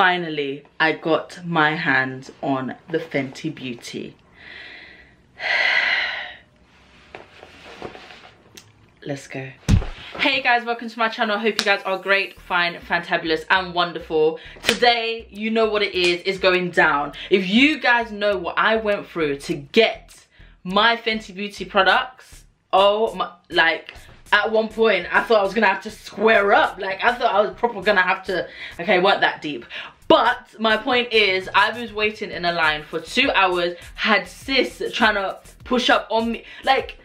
finally I got my hands on the Fenty Beauty. Let's go. Hey guys, welcome to my channel. I hope you guys are great, fine, fantabulous, and wonderful. Today, you know what it is, it's going down. If you guys know what I went through to get my Fenty Beauty products, oh my, like, at one point I thought I was gonna have to square up. Like I thought I was probably gonna have to okay weren't that deep. But my point is I was waiting in a line for two hours. Had sis trying to push up on me. Like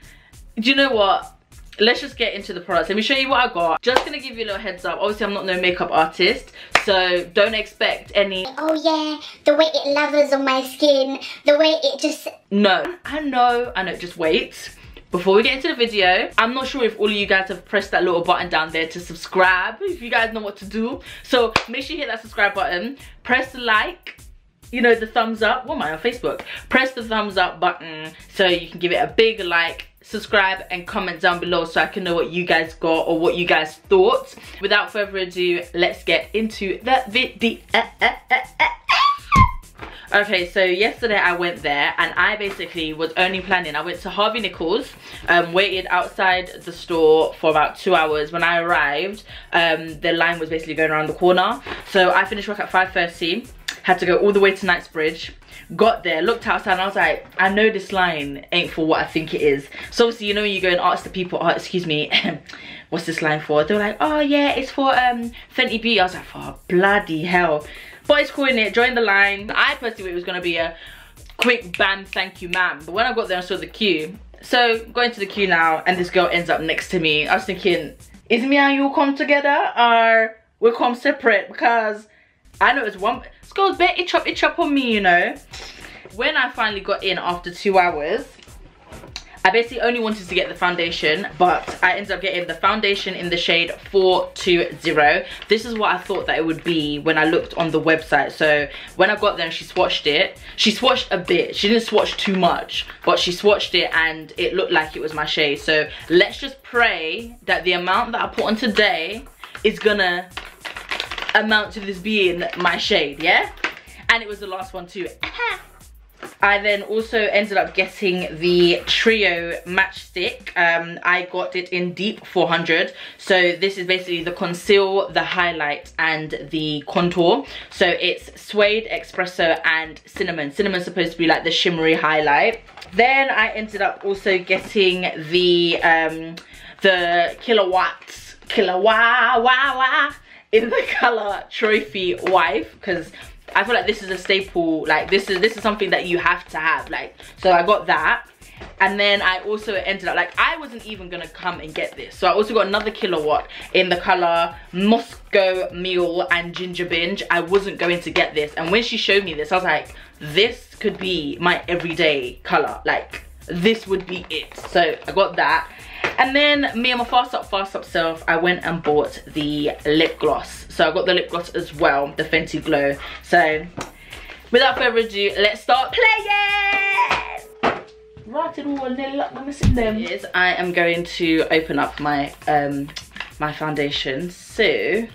do you know what? Let's just get into the products let me show you what I got. Just gonna give you a little heads up. Obviously I'm not no makeup artist so don't expect any. Oh yeah the way it lathers on my skin the way it just no. I know I know just wait before we get into the video i'm not sure if all of you guys have pressed that little button down there to subscribe if you guys know what to do so make sure you hit that subscribe button press the like you know the thumbs up what am i on facebook press the thumbs up button so you can give it a big like subscribe and comment down below so I can know what you guys got or what you guys thought. Without further ado, let's get into the video. Okay, so yesterday I went there and I basically was only planning. I went to Harvey Nichols, um, waited outside the store for about two hours. When I arrived, um, the line was basically going around the corner. So I finished work at 5.30, had to go all the way to Knightsbridge, got there, looked outside and I was like, I know this line ain't for what I think it is. So obviously, you know you go and ask the people, oh, excuse me, what's this line for? They were like, oh yeah, it's for um, Fenty Beauty. I was like, for bloody hell. It's cool in it, join the line. I personally it was gonna be a quick bam, thank you ma'am. But when I got there and saw the queue, so going to the queue now and this girl ends up next to me. I was thinking, is me and you come together or we come separate? Because I know it's one, this girl's bit itch up, itch up on me, you know. When I finally got in after two hours, I basically only wanted to get the foundation, but I ended up getting the foundation in the shade 420. This is what I thought that it would be when I looked on the website. So when I got there she swatched it, she swatched a bit. She didn't swatch too much, but she swatched it and it looked like it was my shade. So let's just pray that the amount that I put on today is gonna amount to this being my shade, yeah? And it was the last one too. I then also ended up getting the Trio Match Stix. Um, I got it in Deep 400. So this is basically the conceal, the highlight, and the contour. So it's Suede, Espresso, and Cinnamon. Cinnamon's supposed to be like the shimmery highlight. Then I ended up also getting the, um, the Killawatts, Killawatt, wah, wah, in the color Trophy Wife. Because I feel like this is a staple, like this is this is something that you have to have. Like, so I got that. And then I also ended up, like, I wasn't even gonna come and get this. So I also got another Killawatt in the color Moscow Mule and Ginger Binge. I wasn't going to get this. And when she showed me this, I was like, this could be my everyday color. Like, this would be it. So I got that. And then me and my fast up, fast up self, I went and bought the lip gloss. So I got the lip gloss as well, the Fenty Glow. So without further ado, let's start playing! Right, it all nearly up, let me them. Yes, I am going to open up my um my foundation. So I'm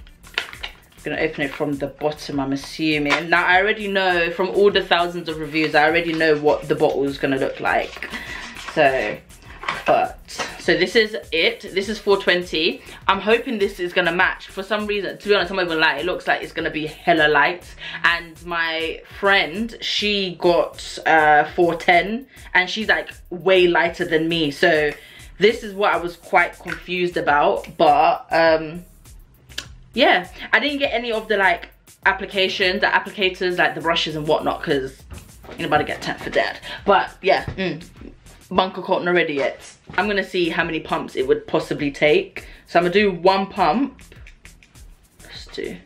gonna open it from the bottom i'm assuming now i already know from all the thousands of reviews i already know what the bottle is gonna look like so but so this is it. This is 420 i'm hoping this is gonna match. For some reason to be honest i'm even lie it looks like it's gonna be hella light. And my friend she got uh 410 and she's like way lighter than me. So this is what i was quite confused about but um yeah. I didn't get any of the like applications the applicators like the brushes and whatnot because to get 10 for that. But yeah mm, bunker cotton already yet. I'm gonna see how many pumps it would possibly take. So I'm gonna do one pump. Let's do.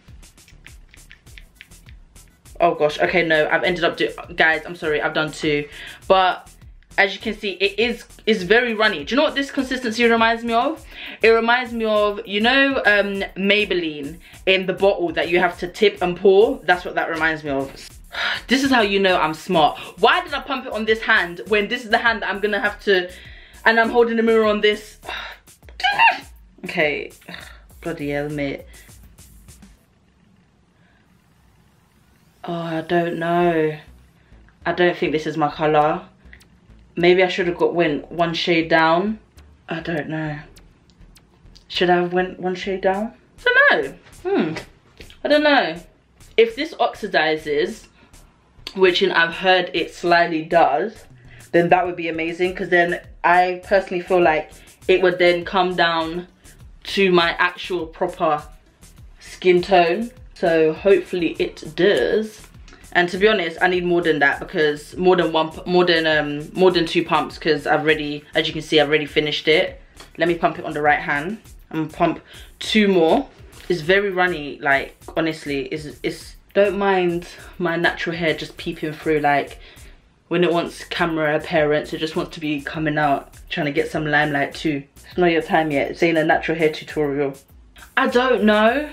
Oh gosh, okay, no, I've ended up guys, I'm sorry, I've done two. But as you can see, it is is very runny. Do you know what this consistency reminds me of? It reminds me of, you know, um, Maybelline in the bottle that you have to tip and pour. That's what that reminds me of this is how you know I'm smart. Why did I pump it on this hand when this is the hand that I'm gonna have to, and I'm holding the mirror on this. okay, bloody hell, mate. Oh, I don't know. I don't think this is my colour. Maybe I should have got went one shade down. I don't know. Should I have went one shade down? I don't know. Hmm. I don't know. If this oxidizes, which I've heard it slightly does, then that would be amazing because then I personally feel like it would then come down to my actual proper skin tone. So hopefully it does. And to be honest, I need more than that because more than one, more than um, more than two pumps because I've already, as you can see, I've already finished it. Let me pump it on the right hand. and pump two more. It's very runny, like honestly, it's it's. Don't mind my natural hair just peeping through, like when it wants camera appearance, it just wants to be coming out, trying to get some limelight too. It's not your time yet. It's ain't a natural hair tutorial. I don't know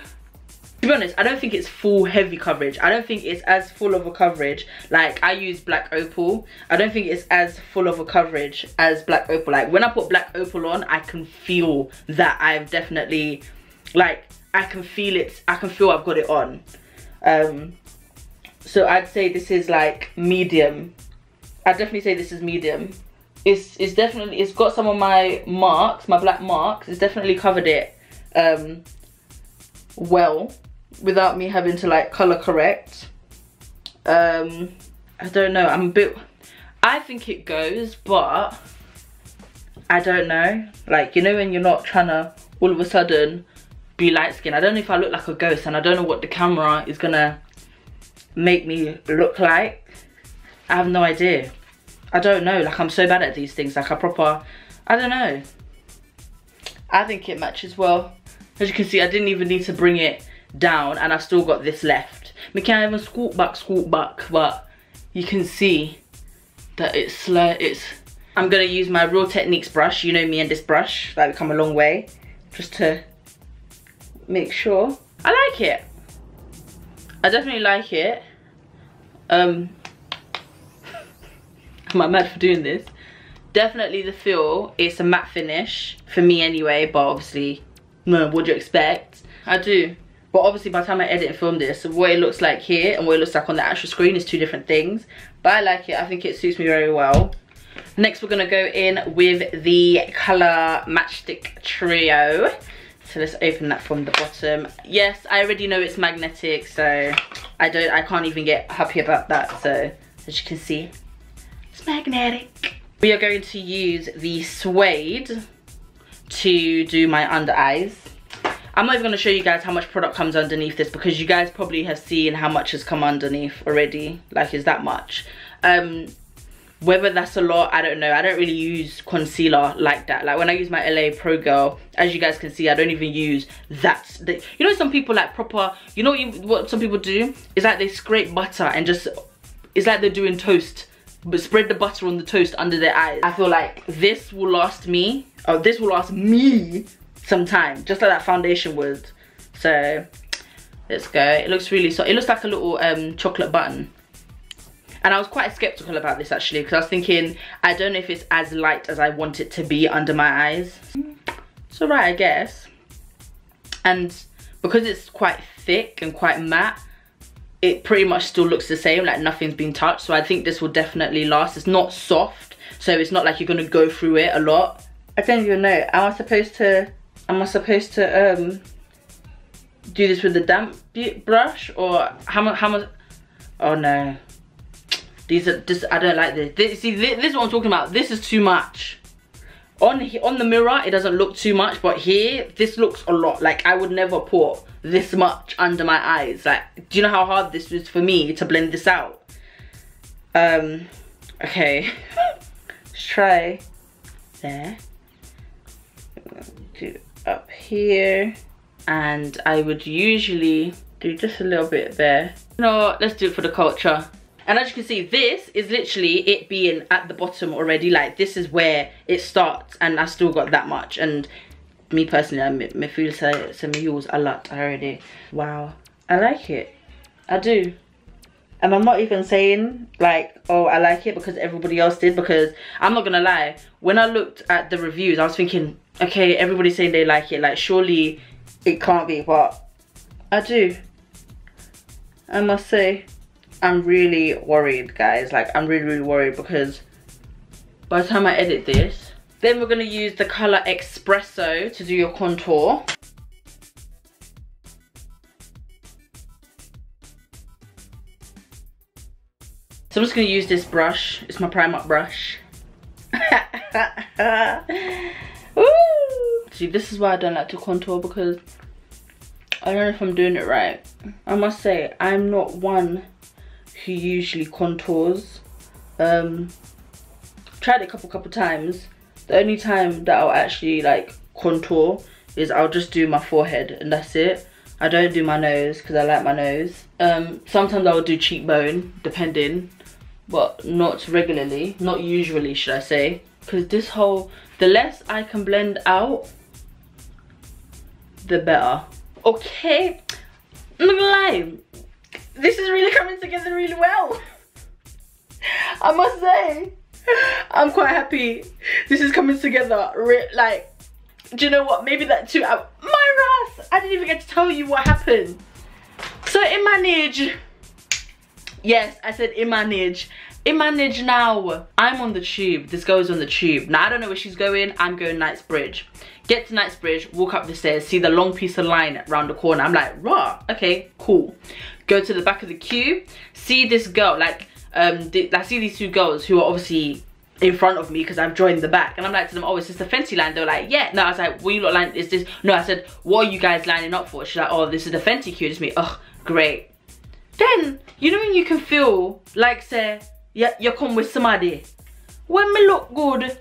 to be honest, I don't think it's full heavy coverage. I don't think it's as full of a coverage. Like I use black opal. I don't think it's as full of a coverage as black opal. Like when I put black opal on, I can feel that I've definitely, like I can feel it. I can feel I've got it on. Um, so I'd say this is like medium. I'd definitely say this is medium. It's, it's definitely, it's got some of my marks, my black marks. It's definitely covered it um, well without me having to like color correct. Um, I don't know, I'm a bit, I think it goes, but I don't know. Like, you know when you're not trying to all of a sudden be light skinned. I don't know if I look like a ghost and I don't know what the camera is gonna make me look like. I have no idea. I don't know, like I'm so bad at these things, like a proper, I don't know. I think it matches well. As you can see, I didn't even need to bring it down and I've still got this left. We can't even scoop back, scoop back, but you can see that it's, it's, I'm gonna use my Real Techniques brush, you know me and this brush, that would come a long way, just to make sure. I like it. I definitely like it. Um, am I mad for doing this? Definitely the feel, it's a matte finish, for me anyway, but obviously, no, what do you expect? I do. But obviously by the time I edit and film this, what it looks like here and what it looks like on the actual screen is two different things. But I like it, I think it suits me very well. Next we're gonna go in with the colour Match Stix Trio. So let's open that from the bottom. Yes, I already know it's magnetic, so I don't I can't even get happy about that. So as you can see, it's magnetic. We are going to use the suede to do my under eyes. I'm not even going to show you guys how much product comes underneath this because you guys probably have seen how much has come underneath already. Like, is that much? Um, whether that's a lot, I don't know. I don't really use concealer like that. Like, when I use my LA Pro Girl, as you guys can see, I don't even use that. The, you know some people like proper, you know what, you, what some people do? Is like they scrape butter and just, it's like they're doing toast but spread the butter on the toast under their eyes. I feel like this will last me, or this will last me some time, just like that foundation would. So let's go. It looks really so. It looks like a little um, chocolate button. And I was quite skeptical about this actually because I was thinking, I don't know if it's as light as I want it to be under my eyes. It's alright, I guess. And because it's quite thick and quite matte, it pretty much still looks the same, like nothing's been touched. So I think this will definitely last. It's not soft, so it's not like you're gonna go through it a lot. I don't even know, am I supposed to am I supposed to um do this with the damp brush or how much how much oh no these are just I don't like this, this see this, this is what I'm talking about. This is too much. On on the mirror it doesn't look too much but here this looks a lot. Like I would never put this much under my eyes. Like do you know how hard this was for me to blend this out? Um okay. Let's try there. Do up here. And I would usually do just a little bit there. No, let's do it for the culture. And as you can see, this is literally it being at the bottom already. Like this is where it starts and I still got that much. And me personally, I me feel so, me use a lot already. Wow, I like it. I do. And I'm not even saying like, oh, I like it because everybody else did because I'm not gonna lie. When I looked at the reviews, I was thinking, okay, everybody's saying they like it. Like, surely it can't be, but I do. I must say, I'm really worried, guys. Like, I'm really, really worried because by the time I edit this, then we're gonna use the color Espresso to do your contour. So I'm just gonna use this brush. It's my Primark brush. See, this is why I don't like to contour because I don't know if I'm doing it right. I must say, I'm not one who usually contours. Um, tried it a couple couple times. The only time that I'll actually like contour is I'll just do my forehead and that's it. I don't do my nose because I like my nose. Um, sometimes I will do cheekbone, depending but not regularly not usually should i say because this whole the less i can blend out the better okay i'm not gonna lie this is really coming together really well. I must say i'm quite happy this is coming together. Like do you know what? Maybe that too uh, my Myras i didn't even get to tell you what happened. So in manage Yes, I said Imanage. Imanage now. I'm on the tube. This girl's on the tube. Now, I don't know where she's going. I'm going Knightsbridge. Get to Knightsbridge, walk up the stairs, see the long piece of line around the corner. I'm like, rah, okay, cool. Go to the back of the queue, see this girl, like, um, I see these two girls who are obviously in front of me because I've joined the back and I'm like to them oh is this the Fenty line they're like yeah no I was like what you lot line is this no I said what are you guys lining up for she's like oh this is the Fenty queue it's me oh great then, you know when you can feel like say, yeah, you come with somebody. When me look good,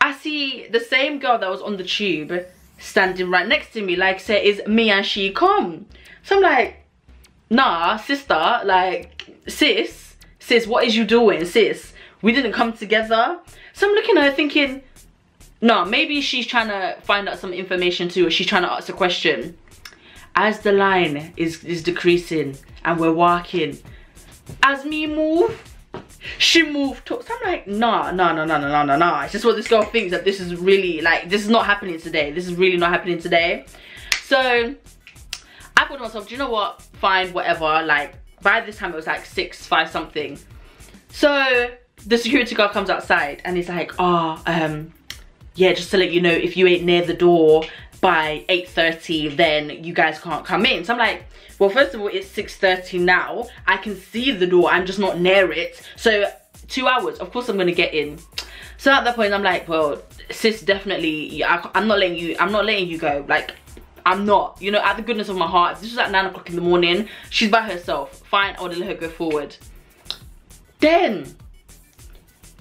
I see the same girl that was on the tube standing right next to me, like say, is me and she come. So I'm like, nah, sister, like, sis, sis, what is you doing, sis? We didn't come together. So I'm looking at her thinking, no, maybe she's trying to find out some information too, or she's trying to ask a question. As the line is, is decreasing, and we're walking. As me move, she moved to, so I'm like, nah, nah, nah, nah, nah, nah, nah. It's just what this girl thinks that this is really, like, this is not happening today. This is really not happening today. So, I thought to myself, do you know what? Fine, whatever. Like, by this time it was like six, five something. So, the security guard comes outside and he's like, oh, um, yeah, just to let you know, if you ain't near the door by 8.30, then you guys can't come in. So I'm like, well, first of all, it's 6.30 now. I can see the door, I'm just not near it. So two hours, of course I'm gonna get in. So at that point, I'm like, well, sis, definitely, I'm not letting you, I'm not letting you go. Like, I'm not, you know, at the goodness of my heart, this was at nine o'clock in the morning, she's by herself, fine, I would let her go forward. Then,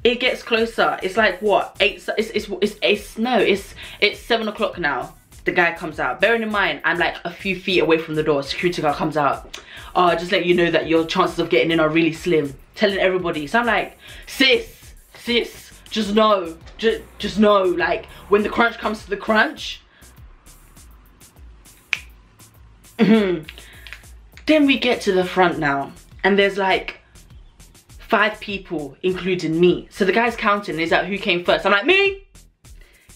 it gets closer, it's like what, eight, it's, it's, it's, it's no, it's, it's seven o'clock now the guy comes out. Bearing in mind, I'm like a few feet away from the door. Security guard comes out. Oh, just let you know that your chances of getting in are really slim. Telling everybody. So I'm like, sis, sis, just know. Just, just know. Like, when the crunch comes to the crunch. Mm-hmm, then we get to the front now. And there's like five people, including me. So the guy's counting. Is that who came first? I'm like, me.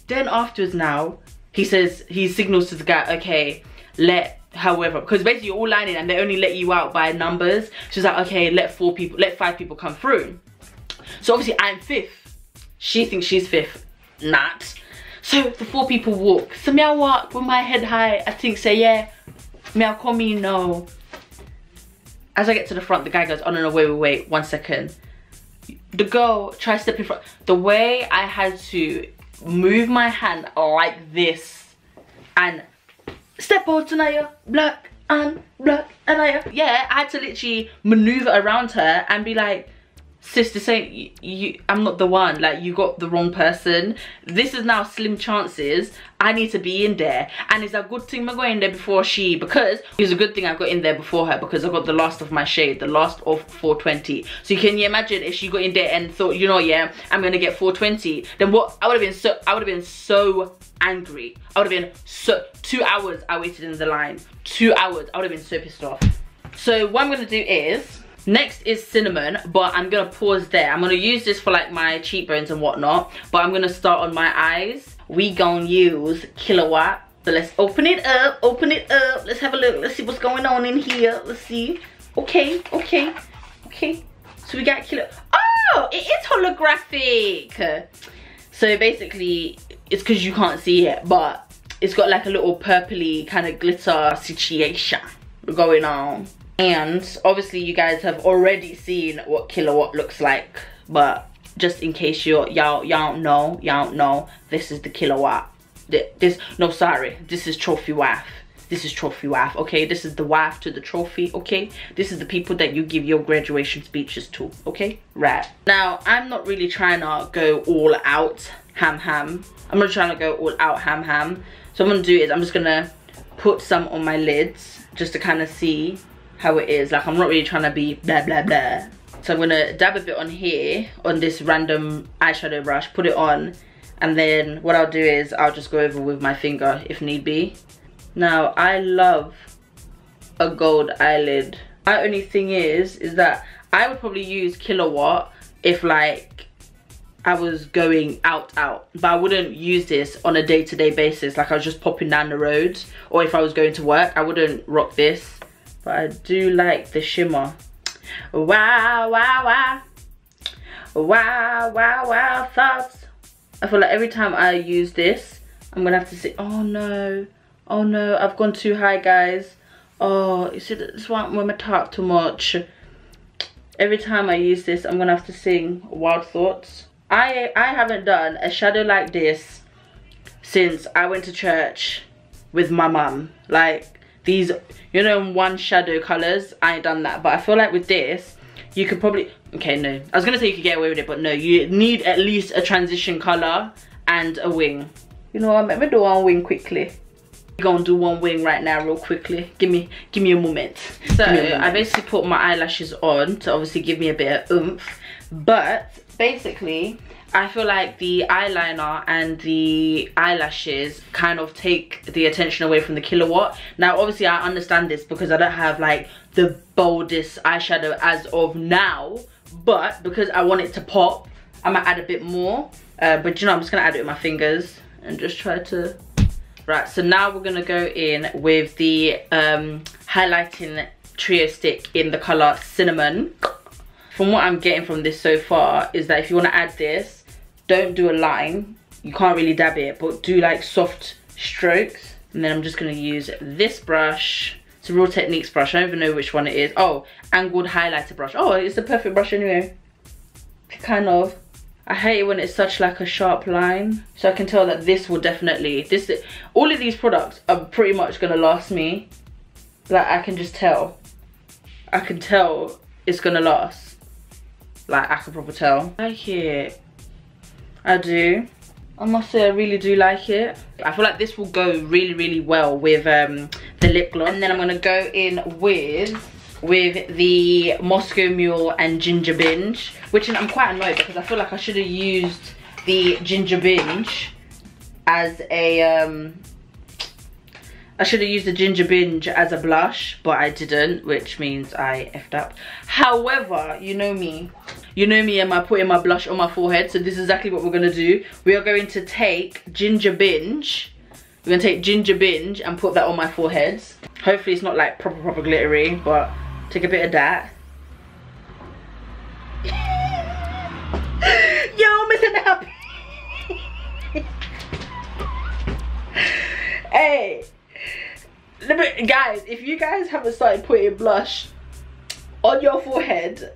Then afterwards now, he says he signals to the guy okay let however because basically you're all lining and they only let you out by numbers. She's like okay let four people let five people come through. So obviously i'm fifth. She thinks she's fifth. Not. So the four people walk. So me i walk with my head high. I think say yeah. Me i call me no. As i get to the front the guy goes oh no no wait wait wait one second. The girl tries to step in front. The way i had to move my hand like this and step out Tanaya, black and um, black and I, yeah, I had to literally maneuver around her and be like, sister saying you, you i'm not the one like you got the wrong person. This is now slim chances. I need to be in there. And it's a good thing i got in there before she because it's a good thing i got in there before her because i got the last of my shade the last of 420 so you can imagine if she got in there and thought you know yeah i'm gonna get 420 then what i would have been so i would have been so angry. I would have been so two hours i waited in the line. Two hours. I would have been so pissed off. So what i'm gonna do is Next is cinnamon, but I'm gonna pause there. I'm gonna use this for like my cheekbones and whatnot, but I'm gonna start on my eyes. We gonna use Killawatt. So let's open it up, open it up. Let's have a look, let's see what's going on in here. Let's see. Okay, okay. Okay. So we got kilo. Oh, it is holographic. So basically, it's because you can't see it, but it's got like a little purpley kind of glitter situation going on. And obviously you guys have already seen what Killawatt looks like, but just in case you y'all y'all know, y'all know, this is the Killawatt. This no sorry, this is trophy wife. This is trophy wife, okay? This is the wife to the trophy, okay? This is the people that you give your graduation speeches to, okay? Right. Now, I'm not really trying to go all out ham ham. I'm not trying to go all out ham ham. So I'm gonna do is I'm just gonna put some on my lids just to kind of see how it is. Like I'm not really trying to be blah blah blah. So I'm gonna dab a bit on here on this random eyeshadow brush, put it on, and then what I'll do is I'll just go over with my finger if need be. Now, I love a gold eyelid. My only thing is, is that I would probably use Killawatt if like I was going out out but I wouldn't use this on a day-to-day -day basis like I was just popping down the road or if I was going to work I wouldn't rock this but I do like the shimmer. Wow wow wow. Wow wow wow thoughts I feel like every time I use this I'm gonna have to say oh no. Oh no. I've gone too high guys. Oh you see this one when i talk too much every time i use this i'm gonna have to sing wild thoughts. I i haven't done a shadow like this since i went to church with my mum. Like these you know one shadow colors i ain't done that. But i feel like with this you could probably okay no. I was gonna say you could get away with it but no. You need at least a transition color and a wing. You know what let me do one wing quickly. Gonna do one wing right now real quickly. Give me give me a moment. So a moment. i basically put my eyelashes on to obviously give me a bit of oomph. But basically I feel like the eyeliner and the eyelashes kind of take the attention away from the Killawatt. Now, obviously, I understand this because I don't have like the boldest eyeshadow as of now. But because I want it to pop, I might add a bit more. Uh, but you know, I'm just going to add it with my fingers and just try to Right, so now we're gonna go in with the um, highlighting trio stick in the color Cinnamon. From what I'm getting from this so far is that if you wanna add this, don't do a line. You can't really dab it, but do like soft strokes. And then I'm just gonna use this brush. It's a Real Techniques brush, I don't even know which one it is. Oh, angled highlighter brush. Oh, it's the perfect brush anyway. Kind of I hate it when it's such like a sharp line. So I can tell that this will definitely, this, all of these products are pretty much gonna last me. Like I can just tell. I can tell it's gonna last. Like I can probably tell. Like it. I do. I must say I really do like it. I feel like this will go really, really well with um, the lip gloss. And then I'm gonna go in with with the Moscow Mule and Ginger Binge, which I'm quite annoyed because I feel like I should have used the Ginger Binge as a, um, I should have used the Ginger Binge as a blush, but I didn't, which means I effed up. However, you know me. You know me and my putting my blush on my forehead, so this is exactly what we're gonna do. We are going to take Ginger Binge, we're gonna take Ginger Binge and put that on my forehead. Hopefully it's not like proper, proper glittery, but Take a bit of that. Yo, missing happy. hey, me, guys, if you guys haven't started putting blush on your forehead,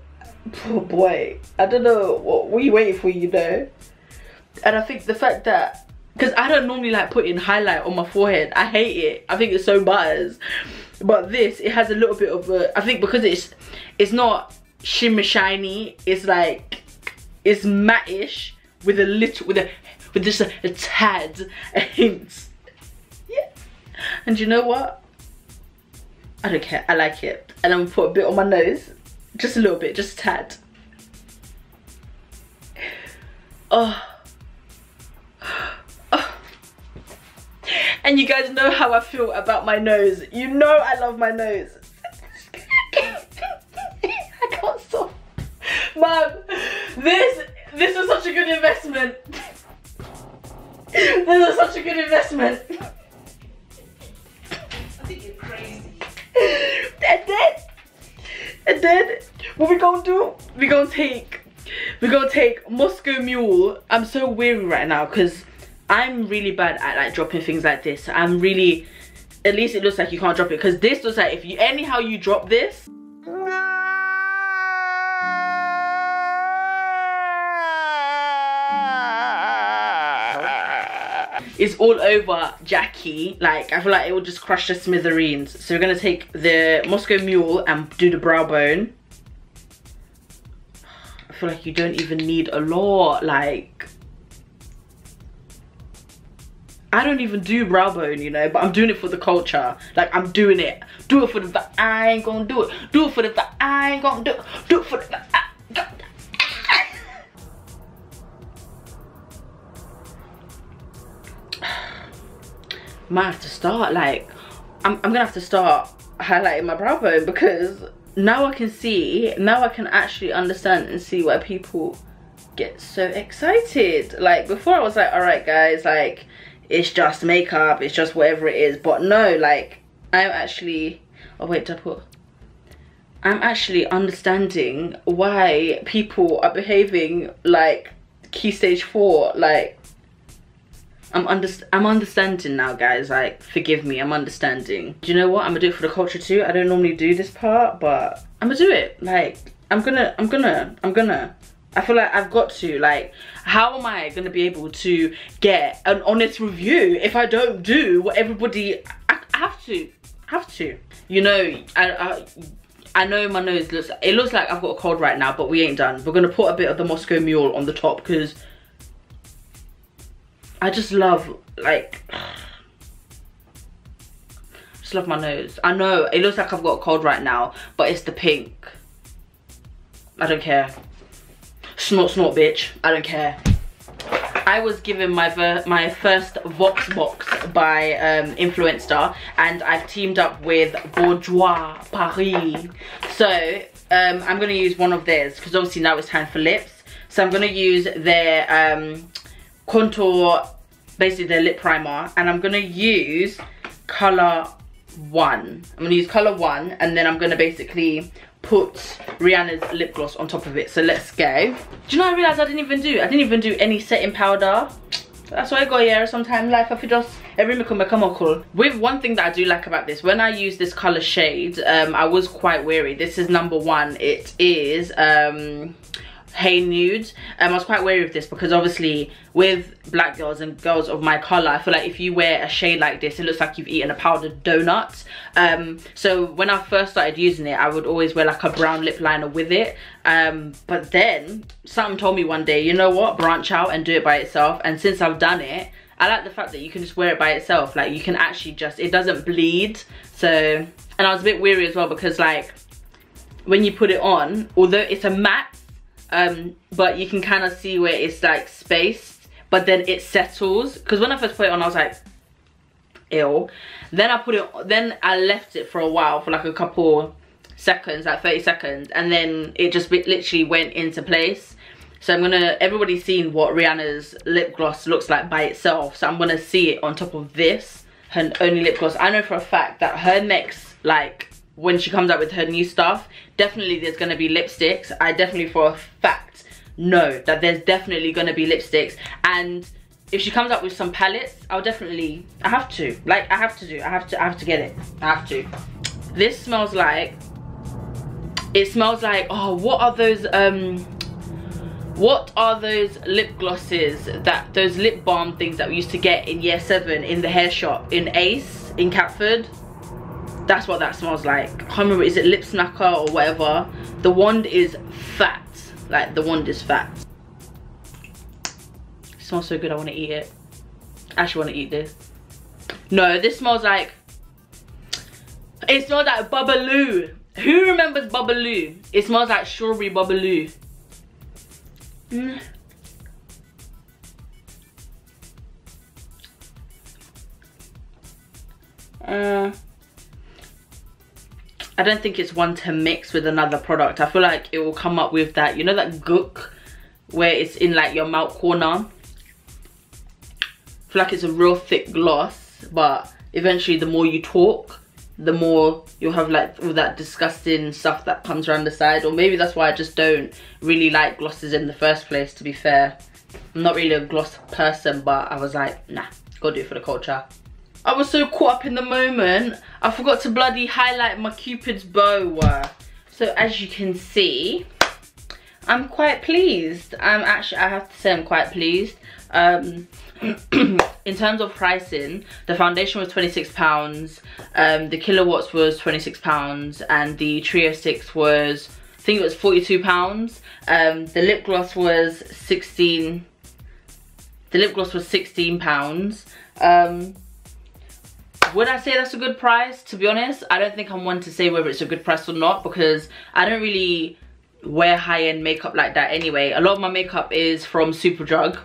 boy, I don't know what we waiting for, you know. And I think the fact that, because I don't normally like putting highlight on my forehead, I hate it. I think it's so butters but this it has a little bit of a i think because it's it's not shimmer shiny it's like it's mattish with a little with a with just a, a tad a hint. Yeah. And you know what i don't care i like it and i'm gonna put a bit on my nose just a little bit just a tad oh. oh and you guys know how I feel about my nose. You know I love my nose. I can't stop. Mom, this, this was such a good investment. this was such a good investment. I think you're crazy. And then, and then what we gonna do? We gonna take, we gonna take Moscow Mule. I'm so weary right now because I'm really bad at like dropping things like this. I'm really, at least it looks like you can't drop it because this looks like if you, anyhow you drop this, it's all over Jackie. Like, I feel like it will just crush the smithereens. So we're gonna take the Moscow Mule and do the brow bone. I feel like you don't even need a lot. Like, I don't even do brow bone, you know, but I'm doing it for the culture. Like, I'm doing it. Do it for the, I ain't gonna do it. Do it for the, I ain't gonna do it. Do it for the, might have to start like I'm, I'm gonna have to start highlighting my brow bone because now I can see now I can actually understand and see why people get so excited. Like before I was like all right guys like it's just makeup it's just whatever it is. But no like I'm actually oh wait to put I'm actually understanding why people are behaving like key stage four like I'm under I'm understanding now, guys. Like, forgive me, I'm understanding. Do you know what? I'm gonna do it for the culture too. I don't normally do this part, but I'm gonna do it. Like, I'm gonna, I'm gonna, I'm gonna. I feel like I've got to. Like, how am I gonna be able to get an honest review if I don't do what everybody? I, I have to. I have to. You know, I, I I know my nose looks, it looks like I've got a cold right now, but we ain't done. We're gonna put a bit of the Moscow Mule on the top because I just love like just love my nose. I know it looks like I've got a cold right now, but it's the pink. I don't care. Snort snort bitch. I don't care. I was given my my first Vox box by um, Influenster and I've teamed up with Bourjois Paris. So um, I'm going to use one of theirs because obviously now it's time for lips. So I'm going to use their um, contour basically their lip primer and I'm gonna use color one. I'm gonna use color one and then I'm gonna basically put Rihanna's lip gloss on top of it. So let's go. Do you know I realized I didn't even do I didn't even do any setting powder. That's why I go here sometimes life if you just every make cool with one thing that I do like about this when I use this color shade um I was quite wary. This is number one. It is um hey nude um, i was quite wary of this because obviously with black girls and girls of my color i feel like if you wear a shade like this it looks like you've eaten a powdered donut. Um, so when i first started using it i would always wear like a brown lip liner with it. Um, but then something told me one day you know what? Branch out and do it by itself. And since i've done it I like the fact that you can just wear it by itself. Like you can actually just, it doesn't bleed. So, and I was a bit weary as well because like when you put it on, although it's a matte, um, but you can kind of see where it's like spaced but then it settles. Because when I first put it on I was like ill. Then I put it then I left it for a while for like a couple seconds like 30 seconds and then it just literally went into place. So I'm gonna everybody's seen what Rihanna's lip gloss looks like by itself so I'm gonna see it on top of this her only lip gloss. I know for a fact that her next like when she comes out with her new stuff definitely there's going to be lipsticks. I definitely for a fact know that there's definitely going to be lipsticks. And if she comes up with some palettes i'll definitely i have to. Like i have to do i have to i have to get it. I have to. This smells like it smells like oh what are those um what are those lip glosses that those lip balm things that we used to get in year seven in the hair shop in ace in catford that's what that smells like. I can't remember is it Lip Smacker or whatever? The wand is fat. Like the wand is fat. It smells so good I want to eat it. I actually want to eat this. No this smells like it smells like Bubbaloo. Who remembers Bubbaloo? It smells like strawberry Bubbaloo. Mm. Uh, I don't think it's one to mix with another product. I feel like it will come up with that, you know that gook where it's in like your mouth corner. I feel like it's a real thick gloss, but eventually the more you talk, the more you'll have like all that disgusting stuff that comes around the side or maybe that's why I just don't really like glosses in the first place to be fair I'm not really a gloss person but I was like nah gotta do it for the culture I was so caught up in the moment I forgot to bloody highlight my cupid's bow. So as you can see I'm quite pleased. I'm actually I have to say I'm quite pleased. Um in terms of pricing the foundation was 26 pounds um the Killawatts was 26 pounds and the trio 6 was i think it was 42 pounds. Um the lip gloss was 16 the lip gloss was 16 pounds. Um would I say that's a good price? To be honest, I don't think I'm one to say whether it's a good price or not because I don't really wear high-end makeup like that anyway. A lot of my makeup is from Superdrug,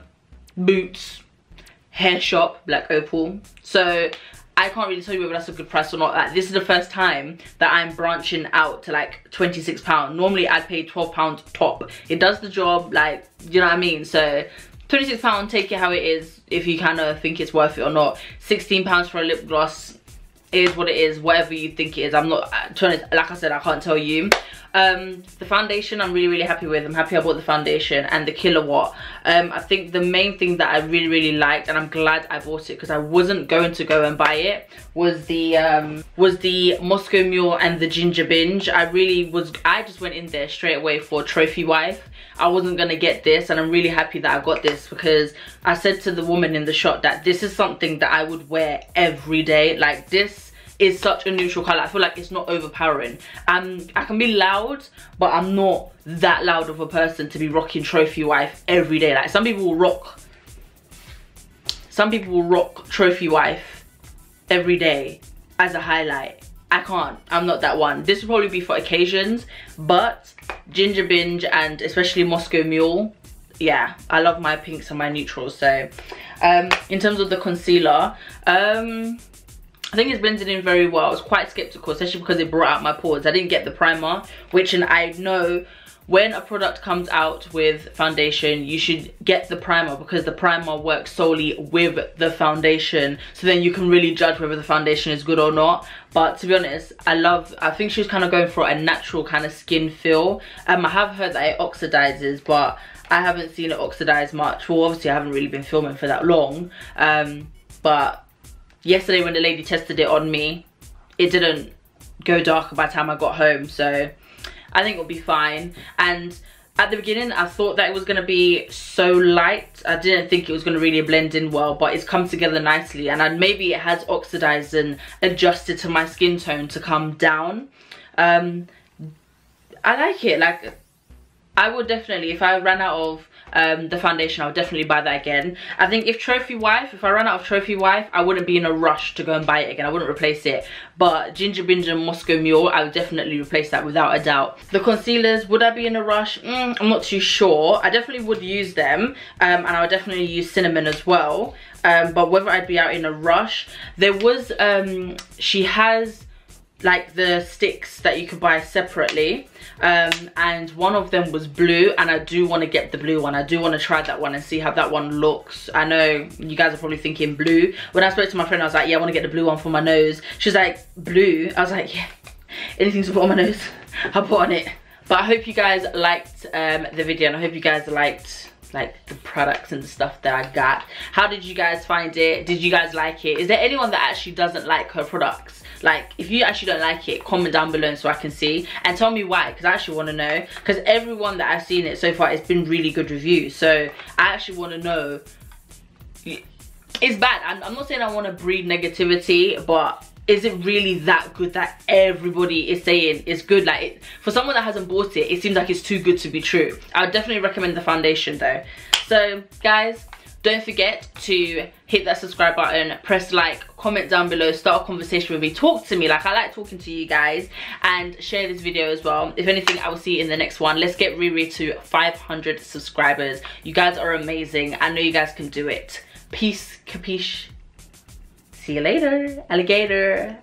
Boots, hair shop black opal so I can't really tell you whether that's a good price or not. Like, this is the first time that I'm branching out to like 26 pounds. Normally I'd pay 12 pounds top. It does the job, like, you know what I mean? So 26 pounds, take it how it is if you kind of think it's worth it or not. 16 pounds for a lip gloss is what it is, whatever you think it is. I'm not, trying to, like I said, I can't tell you. Um the foundation i'm really really happy with. I'm happy i bought the foundation and the Killawatt um i think the main thing that i really really liked and i'm glad i bought it because i wasn't going to go and buy it was the um was the moscow mule and the ginger binge. I really was i just went in there straight away for trophy wife I wasn't gonna get this and I'm really happy that I got this because I said to the woman in the shop that this is something that I would wear every day like this is such a neutral color. I feel like it's not overpowering. Um, I can be loud, but I'm not that loud of a person to be rocking Trophy Wife every day. Like some people will rock, some people will rock Trophy Wife every day as a highlight. I can't, I'm not that one. This will probably be for occasions, but Ginger Binge and especially Moscow Mule, yeah, I love my pinks and my neutrals. So um, in terms of the concealer, um, I think it's blended in very well. I was quite skeptical, especially because it brought out my pores. I didn't get the primer, which and I know when a product comes out with foundation, you should get the primer because the primer works solely with the foundation. So then you can really judge whether the foundation is good or not. But to be honest, I love, I think she's kind of going for a natural kind of skin feel. Um, I have heard that it oxidizes, but I haven't seen it oxidize much. Well, obviously I haven't really been filming for that long. Um, but yesterday when the lady tested it on me, it didn't go darker by the time I got home. So I think it'll be fine. And at the beginning, I thought that it was going to be so light. I didn't think it was going to really blend in well, but it's come together nicely. And I, maybe it has oxidized and adjusted to my skin tone to come down. Um, I like it. Like, I would definitely, if I ran out of um, the foundation, I'll definitely buy that again. I think if Trophy Wife, if I run out of Trophy Wife, I wouldn't be in a rush to go and buy it again. I wouldn't replace it. But Ginger Binge and Moscow Mule, I would definitely replace that without a doubt. The concealers, would I be in a rush? Mm, I'm not too sure. I definitely would use them. Um, and I would definitely use Cinnamon as well. Um, but whether I'd be out in a rush, there was, um, she has like the sticks that you could buy separately um, and one of them was blue and I do want to get the blue one I do want to try that one and see how that one looks I know you guys are probably thinking blue when I spoke to my friend I was like yeah I want to get the blue one for my nose she's like blue I was like yeah anything to put on my nose I'll put on it but I hope you guys liked um, the video and I hope you guys liked like the products and stuff that I got. How did you guys find it? Did you guys like it? Is there anyone that actually doesn't like her products? Like, if you actually don't like it, comment down below so I can see. And tell me why, because I actually want to know. Because everyone that I've seen it so far, it's been really good reviews. So, I actually want to know. It's bad. I'm, I'm not saying I want to breed negativity, but is it really that good that everybody is saying it's good like it, for someone that hasn't bought it it seems like it's too good to be true i would definitely recommend the foundation though so guys don't forget to hit that subscribe button press like comment down below start a conversation with me. Talk to me like i like talking to you guys and share this video as well. If anything i will see you in the next one. Let's get Rhi Rhi to 500 subscribers. You guys are amazing. I know you guys can do it. Peace capiche? See you later alligator